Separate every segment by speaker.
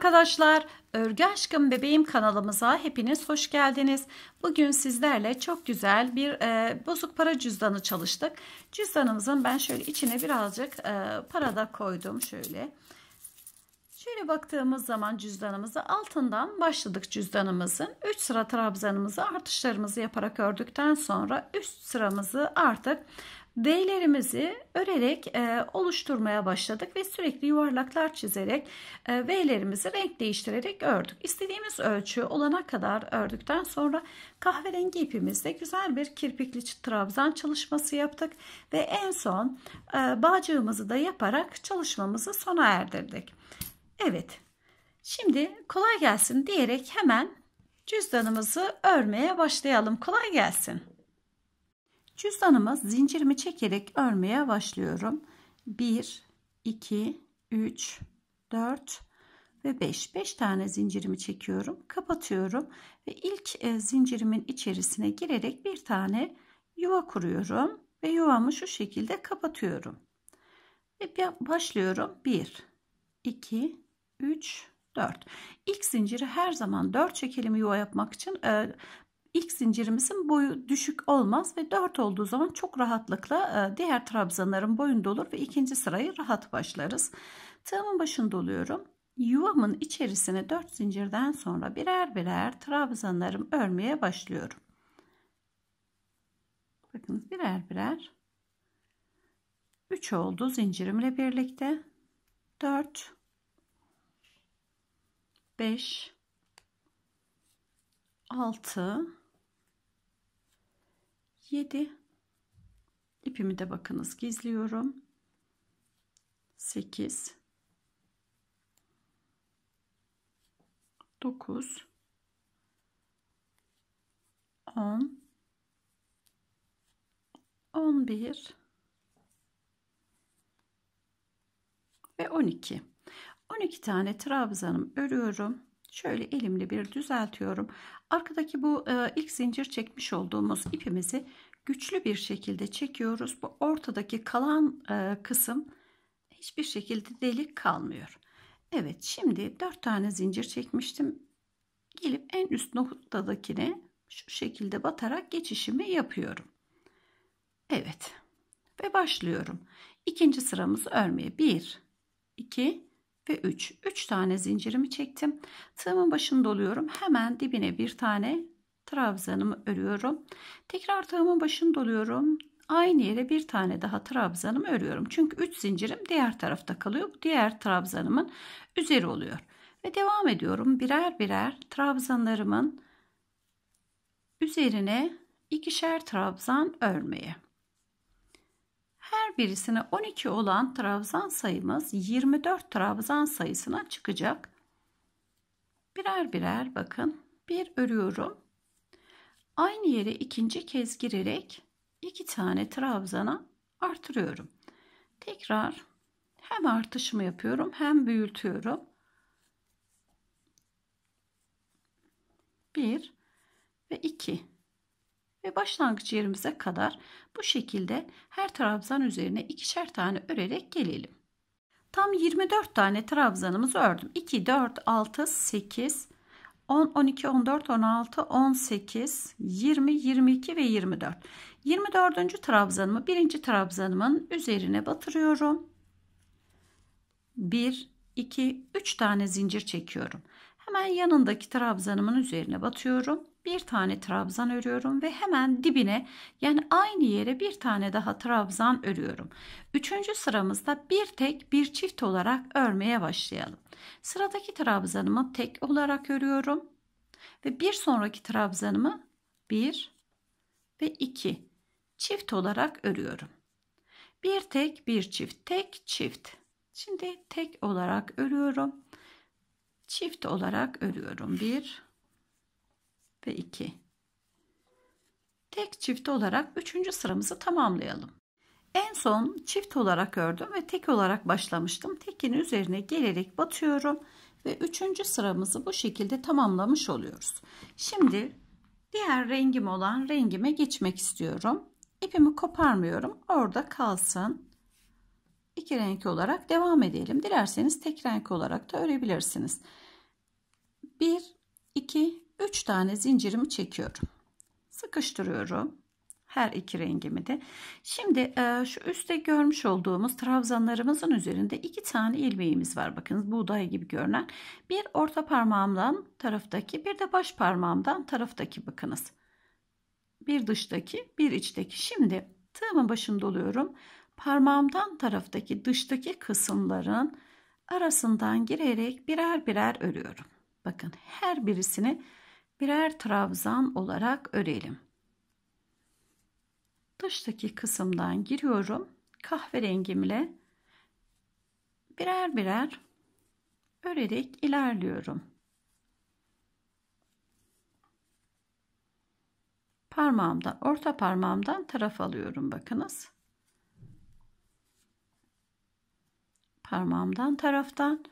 Speaker 1: arkadaşlar, Örgü Aşkım Bebeğim kanalımıza hepiniz hoş geldiniz. Bugün sizlerle çok güzel bir e, bozuk para cüzdanı çalıştık. Cüzdanımızın ben şöyle içine birazcık e, para da koydum şöyle. Şöyle baktığımız zaman cüzdanımızı altından başladık cüzdanımızın. 3 sıra trabzanımızı artışlarımızı yaparak ördükten sonra üst sıramızı artık V'lerimizi örerek e, oluşturmaya başladık ve sürekli yuvarlaklar çizerek e, V'lerimizi renk değiştirerek ördük. İstediğimiz ölçü olana kadar ördükten sonra kahverengi ipimizle güzel bir kirpikli trabzan çalışması yaptık ve en son e, bağcığımızı da yaparak çalışmamızı sona erdirdik. Evet şimdi kolay gelsin diyerek hemen cüzdanımızı örmeye başlayalım. Kolay gelsin. Cüzdanımı zincirimi çekerek örmeye başlıyorum. 1, 2, 3, 4 ve 5. 5 tane zincirimi çekiyorum. Kapatıyorum ve ilk e, zincirimin içerisine girerek bir tane yuva kuruyorum. Ve yuvamı şu şekilde kapatıyorum. Ve başlıyorum. 1, 2, 3, 4. İlk zinciri her zaman 4 çekelim yuva yapmak için. E, ilk zincirimizin boyu düşük olmaz ve 4 olduğu zaman çok rahatlıkla e, diğer trabzanların boyunda olur ve ikinci sırayı rahat başlarız. Tığımın başında oluyorum. Yuvamın içerisine 4 zincirden sonra birer birer trabzanlarım örmeye başlıyorum. Bakınız birer birer 3 oldu zincirimle birlikte 4 5 6 7 ipimi de bakınız gizliyorum 8 9 10 11 ve 12 12 tane trabzanım örüyorum şöyle elimle bir düzeltiyorum. Arkadaki bu e, ilk zincir çekmiş olduğumuz ipimizi güçlü bir şekilde çekiyoruz. Bu ortadaki kalan e, kısım hiçbir şekilde delik kalmıyor. Evet şimdi dört tane zincir çekmiştim. Gelip en üst noktadakine şu şekilde batarak geçişimi yapıyorum. Evet ve başlıyorum. İkinci sıramızı örmeye 1 2 ve 3. 3 tane zincirimi çektim. Tığımın başını doluyorum. Hemen dibine bir tane trabzanımı örüyorum. Tekrar tığımın başını doluyorum. Aynı yere bir tane daha trabzanımı örüyorum. Çünkü 3 zincirim diğer tarafta kalıyor. diğer trabzanımın üzeri oluyor. Ve devam ediyorum. Birer birer trabzanlarımın üzerine ikişer trabzan örmeye her birisine 12 olan trabzan sayımız 24 trabzan sayısına çıkacak. Birer birer bakın bir örüyorum. Aynı yere ikinci kez girerek iki tane trabzana artırıyorum. Tekrar hem artışımı yapıyorum hem büyütüyorum. Bir ve iki ve başlangıç yerimize kadar bu şekilde her trabzan üzerine ikişer tane örerek gelelim. Tam 24 tane trabzanımızı ördüm. 2, 4, 6, 8, 10, 12, 14, 16, 18, 20, 22 ve 24. 24. trabzanımı birinci trabzanımın üzerine batırıyorum. 1, 2, 3 tane zincir çekiyorum. Hemen yanındaki trabzanımın üzerine batıyorum. Bir tane trabzan örüyorum ve hemen dibine yani aynı yere bir tane daha trabzan örüyorum. Üçüncü sıramızda bir tek bir çift olarak örmeye başlayalım. Sıradaki trabzanımı tek olarak örüyorum. Ve bir sonraki trabzanımı bir ve iki çift olarak örüyorum. Bir tek bir çift tek çift. Şimdi tek olarak örüyorum çift olarak örüyorum. 1 ve 2. Tek çift olarak 3. sıramızı tamamlayalım. En son çift olarak ördüm ve tek olarak başlamıştım. Tekin üzerine gelerek batıyorum ve 3. sıramızı bu şekilde tamamlamış oluyoruz. Şimdi diğer rengim olan rengime geçmek istiyorum. İpimi koparmıyorum. Orada kalsın İki renk olarak devam edelim. Dilerseniz tek renk olarak da örebilirsiniz. 1 2 3 tane zincirimi çekiyorum sıkıştırıyorum her iki rengimi de şimdi e, şu üstte görmüş olduğumuz trabzanlarımızın üzerinde iki tane ilmeğimiz var bakınız buğday gibi görünen bir orta parmağımdan taraftaki bir de baş parmağımdan taraftaki bakınız bir dıştaki bir içteki şimdi tığımın başını doluyorum parmağımdan taraftaki dıştaki kısımların arasından girerek birer birer örüyorum Bakın her birisini birer trabzan olarak örelim. Dıştaki kısımdan giriyorum. Kahverengimle birer birer örerek ilerliyorum. Parmağımdan, orta parmağımdan taraf alıyorum bakınız. Parmağımdan taraftan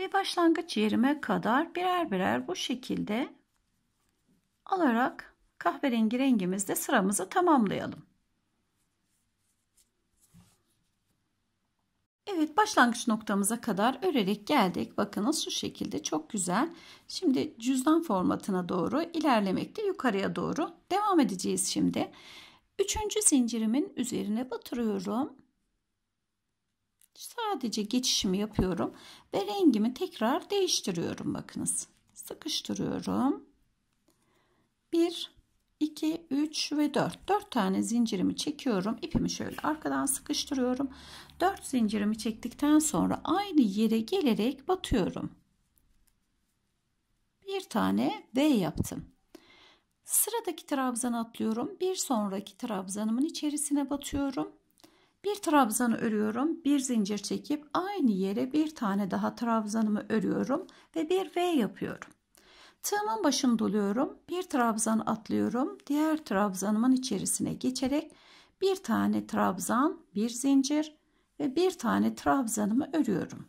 Speaker 1: ve başlangıç yerime kadar birer birer bu şekilde alarak kahverengi rengimizde sıramızı tamamlayalım. Evet başlangıç noktamıza kadar örerek geldik. Bakınız şu şekilde çok güzel. Şimdi cüzdan formatına doğru ilerlemekte yukarıya doğru devam edeceğiz şimdi. Üçüncü zincirimin üzerine batırıyorum. Sadece geçişimi yapıyorum ve rengimi tekrar değiştiriyorum bakınız. Sıkıştırıyorum. 1 2 3 ve 4. 4 tane zincirimi çekiyorum. İpimi şöyle arkadan sıkıştırıyorum. 4 zincirimi çektikten sonra aynı yere gelerek batıyorum. Bir tane V yaptım. Sıradaki trabzan atlıyorum. Bir sonraki trabzanımın içerisine batıyorum. Bir trabzanı örüyorum. Bir zincir çekip aynı yere bir tane daha trabzanımı örüyorum ve bir V yapıyorum. Tığımın başını doluyorum. Bir trabzan atlıyorum. Diğer trabzanımın içerisine geçerek bir tane trabzan, bir zincir ve bir tane trabzanımı örüyorum.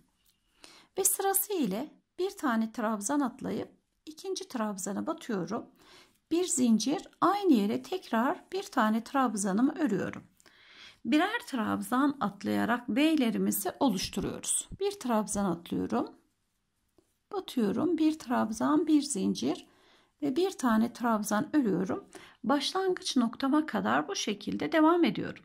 Speaker 1: Ve sırası ile bir tane trabzan atlayıp ikinci trabzana batıyorum. Bir zincir aynı yere tekrar bir tane trabzanımı örüyorum birer trabzan atlayarak B'lerimizi oluşturuyoruz. Bir trabzan atlıyorum. Batıyorum. Bir trabzan, bir zincir ve bir tane trabzan örüyorum. Başlangıç noktama kadar bu şekilde devam ediyorum.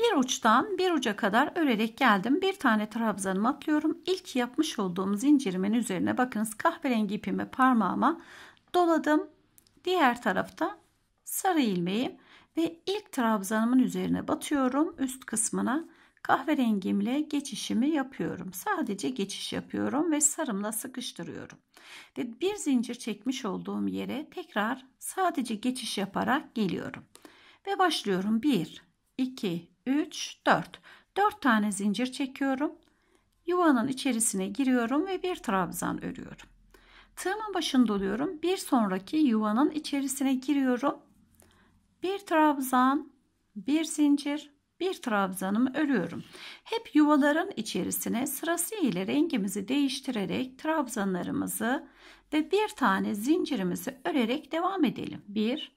Speaker 1: Bir uçtan bir uca kadar örerek geldim. Bir tane trabzanımı atlıyorum. İlk yapmış olduğum zincirimin üzerine bakınız kahverengi ipimi parmağıma doladım. Diğer tarafta sarı ilmeği ve ilk trabzanımın üzerine batıyorum üst kısmına kahverengimle geçişimi yapıyorum sadece geçiş yapıyorum ve sarımla sıkıştırıyorum ve bir zincir çekmiş olduğum yere tekrar sadece geçiş yaparak geliyorum ve başlıyorum 1 2 3 4 4 tane zincir çekiyorum yuvanın içerisine giriyorum ve bir trabzan örüyorum tığımın başını doluyorum. bir sonraki yuvanın içerisine giriyorum bir trabzan, bir zincir, bir trabzanımı örüyorum. Hep yuvaların içerisine sırasıyla rengimizi değiştirerek trabzanlarımızı ve bir tane zincirimizi örerek devam edelim. Bir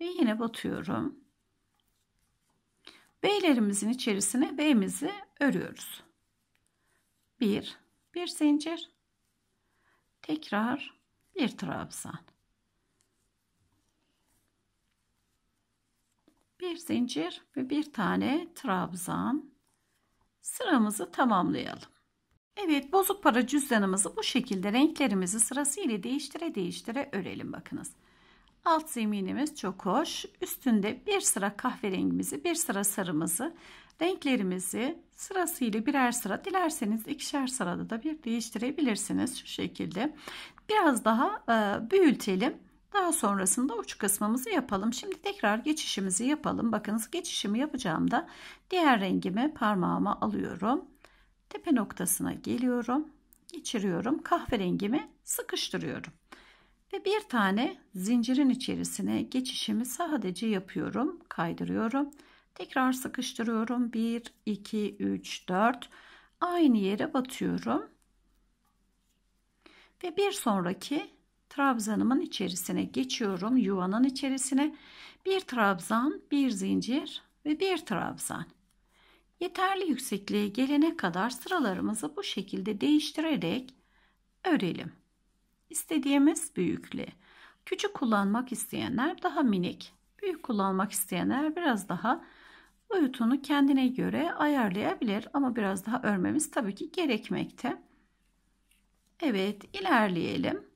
Speaker 1: ve yine batıyorum. B'lerimizin içerisine B'mizi örüyoruz. Bir, bir zincir, tekrar bir trabzan. bir zincir ve bir tane trabzan sıramızı tamamlayalım. Evet bozuk para cüzdanımızı bu şekilde renklerimizi sırasıyla değiştire değiştire örelim bakınız. Alt zeminimiz çok hoş. Üstünde bir sıra kahverengimizi, bir sıra sarımızı, renklerimizi sırasıyla birer sıra dilerseniz ikişer sırada da bir değiştirebilirsiniz şu şekilde. Biraz daha büyütelim. Daha sonrasında uç kısmımızı yapalım. Şimdi tekrar geçişimizi yapalım. Bakınız geçişimi yapacağımda diğer rengimi parmağıma alıyorum. Tepe noktasına geliyorum. Geçiriyorum. Kahverengimi sıkıştırıyorum. Ve bir tane zincirin içerisine geçişimi sadece yapıyorum. Kaydırıyorum. Tekrar sıkıştırıyorum. 1, 2, 3, 4. Aynı yere batıyorum. Ve bir sonraki trabzanımın içerisine geçiyorum. Yuvanın içerisine bir trabzan, bir zincir ve bir trabzan. Yeterli yüksekliğe gelene kadar sıralarımızı bu şekilde değiştirerek örelim. İstediğimiz büyüklüğe. Küçük kullanmak isteyenler daha minik, büyük kullanmak isteyenler biraz daha boyutunu kendine göre ayarlayabilir ama biraz daha örmemiz tabii ki gerekmekte. Evet ilerleyelim.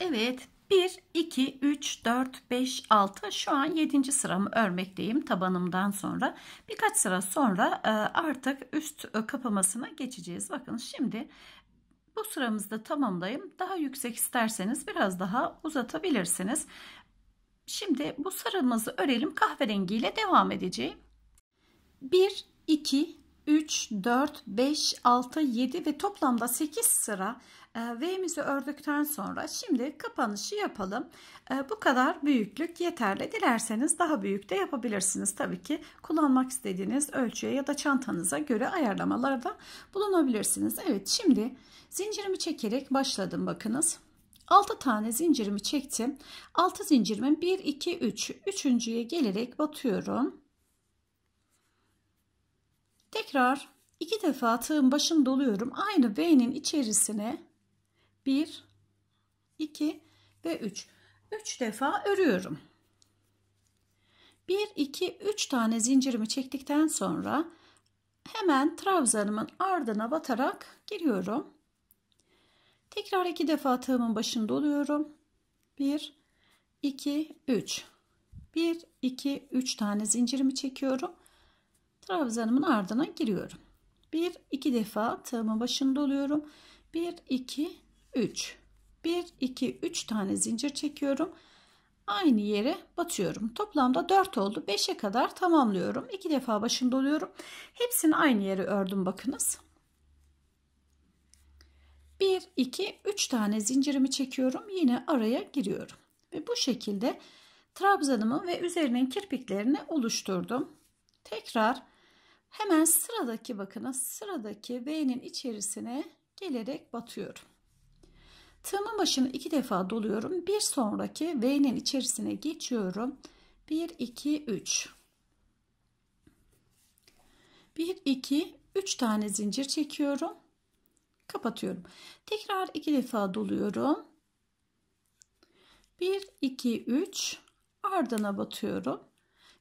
Speaker 1: Evet 1, 2, 3, 4, 5, 6 şu an 7. sıramı örmekteyim tabanımdan sonra. Birkaç sıra sonra e, artık üst e, kapamasına geçeceğiz. Bakın şimdi bu sıramızda tamamlayayım. Daha yüksek isterseniz biraz daha uzatabilirsiniz. Şimdi bu sıramızı örelim kahverengiyle devam edeceğim. 1, 2, 3, 4, 5, 6, 7 ve toplamda 8 sıra e, V'mizi ördükten sonra şimdi kapanışı yapalım. E, bu kadar büyüklük yeterli. Dilerseniz daha büyük de yapabilirsiniz. Tabii ki kullanmak istediğiniz ölçüye ya da çantanıza göre ayarlamalarda bulunabilirsiniz. Evet şimdi zincirimi çekerek başladım bakınız. 6 tane zincirimi çektim. 6 zincirimin 1, 2, 3. Üçüncüye gelerek batıyorum. Tekrar iki defa tığın başını doluyorum. Aynı V'nin içerisine 1, 2 ve 3. 3 defa örüyorum. 1, 2, 3 tane zincirimi çektikten sonra hemen trabzanımın ardına batarak giriyorum. Tekrar iki defa tığımın başını doluyorum. 1, 2, 3. 1, 2, 3 tane zincirimi çekiyorum trabzanımın ardına giriyorum. 1 2 defa tığımın başında oluyorum. 1 2 3. 1 2 3 tane zincir çekiyorum. Aynı yere batıyorum. Toplamda 4 oldu. 5'e kadar tamamlıyorum. 2 defa başında oluyorum. Hepsini aynı yere ördüm bakınız. 1 2 3 tane zincirimi çekiyorum. Yine araya giriyorum. Ve bu şekilde trabzanımı ve üzerinin kirpiklerini oluşturdum. Tekrar Hemen sıradaki bakınız sıradaki V'nin içerisine gelerek batıyorum. Tığımın başını iki defa doluyorum. Bir sonraki V'nin içerisine geçiyorum. 1, 2, 3. 1, 2, 3 tane zincir çekiyorum. Kapatıyorum. Tekrar iki defa doluyorum. 1, 2, 3. Ardına batıyorum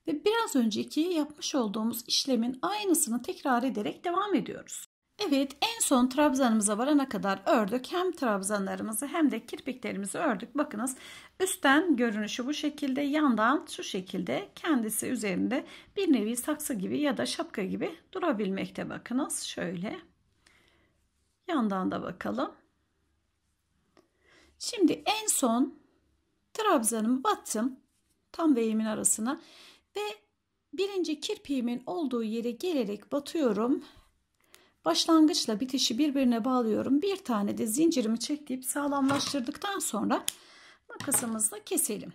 Speaker 1: ve biraz önceki yapmış olduğumuz işlemin aynısını tekrar ederek devam ediyoruz. Evet en son trabzanımıza varana kadar ördük. Hem trabzanlarımızı hem de kirpiklerimizi ördük. Bakınız üstten görünüşü bu şekilde yandan şu şekilde kendisi üzerinde bir nevi saksı gibi ya da şapka gibi durabilmekte. Bakınız şöyle yandan da bakalım. Şimdi en son trabzanımı battım tam ve yemin arasına ve birinci kirpiğimin olduğu yere gelerek batıyorum. Başlangıçla bitişi birbirine bağlıyorum. Bir tane de zincirimi çekleyip sağlamlaştırdıktan sonra makasımızla keselim.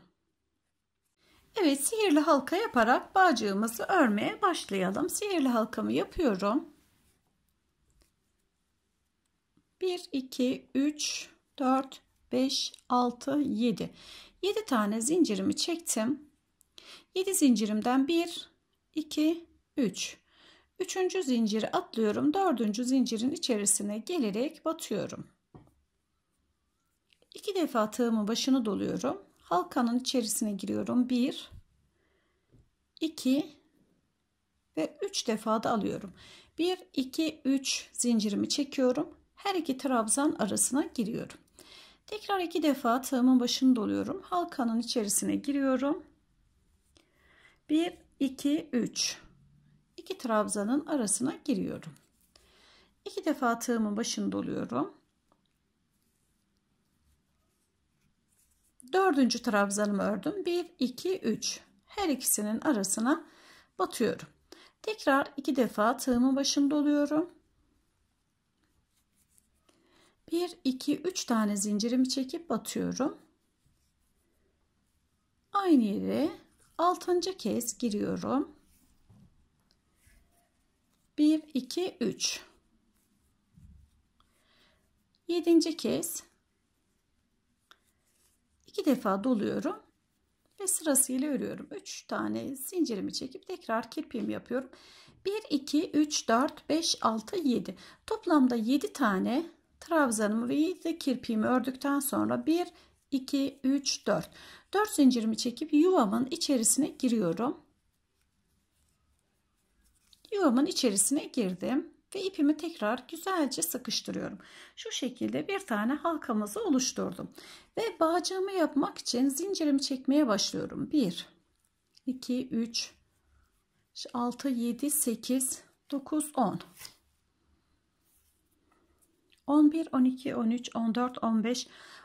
Speaker 1: Evet sihirli halka yaparak bağcığımızı örmeye başlayalım. Sihirli halkamı yapıyorum. 1, 2, 3, 4, 5, 6, 7. 7 tane zincirimi çektim. 7 zincirimden 1 2 3 Üçüncü zinciri atlıyorum. Dördüncü zincirin içerisine gelerek batıyorum. İki defa tığımın başını doluyorum. Halkanın içerisine giriyorum. Bir, iki ve üç defa da alıyorum. Bir, iki, üç zincirimi çekiyorum. Her iki trabzan arasına giriyorum. Tekrar iki defa tığımın başını doluyorum. Halkanın içerisine giriyorum. 1, 2, 3. 2 trabzanın arasına giriyorum. 2 defa tığımın başını doluyorum. Dördüncü trabzanımı ördüm. 1, 2, 3. Her ikisinin arasına batıyorum. Tekrar iki defa tığımın başını doluyorum. 1, 2, 3 tane zincirimi çekip batıyorum. Aynı yere Altıncı kez giriyorum. 1, 2, 3. Yedinci kez iki defa doluyorum ve sırasıyla örüyorum. Üç tane zincirimi çekip tekrar kirpiğimi yapıyorum. 1, 2, 3, 4, 5, 6, 7. Toplamda 7 tane trabzanımı ve 7 kirpiğimi ördükten sonra 1, 2, 3, 4. 4 zincirimi çekip yuvamın içerisine giriyorum. Yuvamın içerisine girdim ve ipimi tekrar güzelce sıkıştırıyorum. Şu şekilde bir tane halkamızı oluşturdum. Ve bağcığımı yapmak için zincirimi çekmeye başlıyorum. 1 2 3 6 7 8 9 10 11 12 13 14 15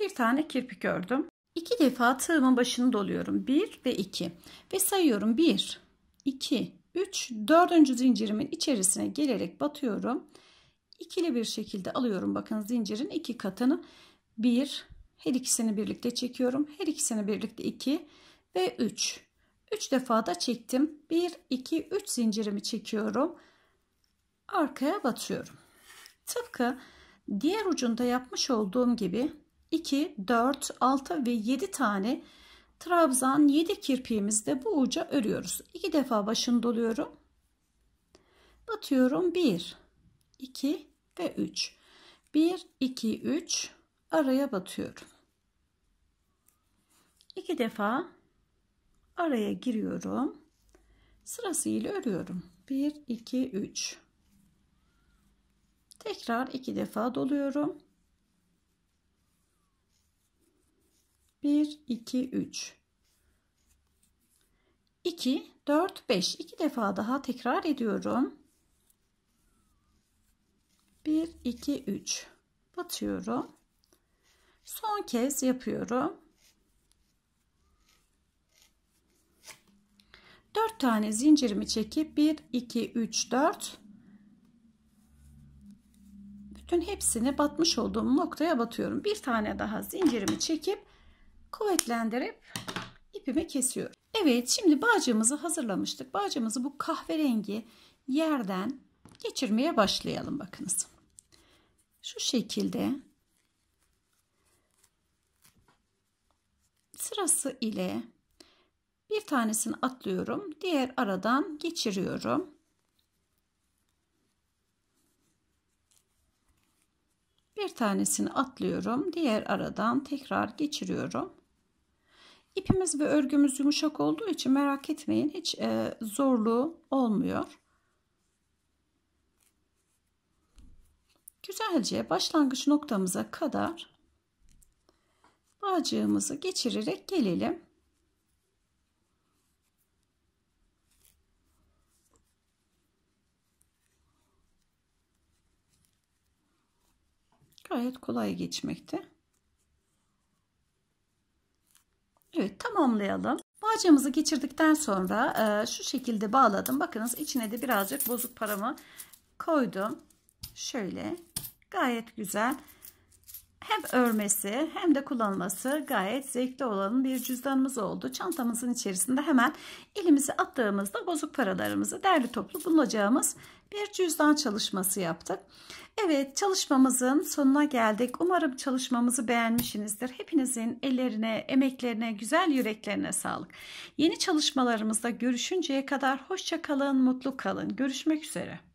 Speaker 1: bir tane kirpik ördüm. İki defa tığımın başını doluyorum. 1 ve 2 ve sayıyorum 1, 2, 3, 4. zincirimin içerisine gelerek batıyorum. İkili bir şekilde alıyorum bakın zincirin iki katını. 1, her ikisini birlikte çekiyorum. Her ikisini birlikte 2 ve 3. 3 defa da çektim. 1, 2, 3 zincirimi çekiyorum. Arkaya batıyorum. Tıpkı diğer ucunda yapmış olduğum gibi 2, 4, 6 ve 7 tane trabzan 7 kirpiğimizde bu uca örüyoruz. 2 defa başını doluyorum. Batıyorum 1, 2 ve 3. 1, 2, 3 araya batıyorum. 2 defa araya giriyorum. Sırasıyla örüyorum. 1, 2, 3. Tekrar 2 defa doluyorum. 1, 2, 3. 2, 4, 5. 2 defa daha tekrar ediyorum. 1, 2, 3. Batıyorum. Son kez yapıyorum. 4 tane zincirimi çekip 1, 2, 3, 4. Bütün hepsini batmış olduğum noktaya batıyorum. Bir tane daha zincirimi çekip kuvvetlendirip ipimi kesiyorum. Evet şimdi bağcığımızı hazırlamıştık. Bağcığımızı bu kahverengi yerden geçirmeye başlayalım bakınız. Şu şekilde sırası ile bir tanesini atlıyorum. Diğer aradan geçiriyorum. Bir tanesini atlıyorum. Diğer aradan tekrar geçiriyorum. İpimiz ve örgümüz yumuşak olduğu için merak etmeyin hiç e, zorluğu olmuyor. Güzelce başlangıç noktamıza kadar bağcığımızı geçirerek gelelim. Gayet kolay geçmekte. Evet tamamlayalım. Bağcamızı geçirdikten sonra e, şu şekilde bağladım. Bakınız içine de birazcık bozuk paramı koydum. Şöyle gayet güzel. Hem örmesi hem de kullanılması gayet zevkli olan bir cüzdanımız oldu. Çantamızın içerisinde hemen elimizi attığımızda bozuk paralarımızı derli toplu bulacağımız bir cüzdan çalışması yaptık. Evet çalışmamızın sonuna geldik. Umarım çalışmamızı beğenmişsinizdir. Hepinizin ellerine, emeklerine, güzel yüreklerine sağlık. Yeni çalışmalarımızda görüşünceye kadar hoşça kalın, mutlu kalın. Görüşmek üzere.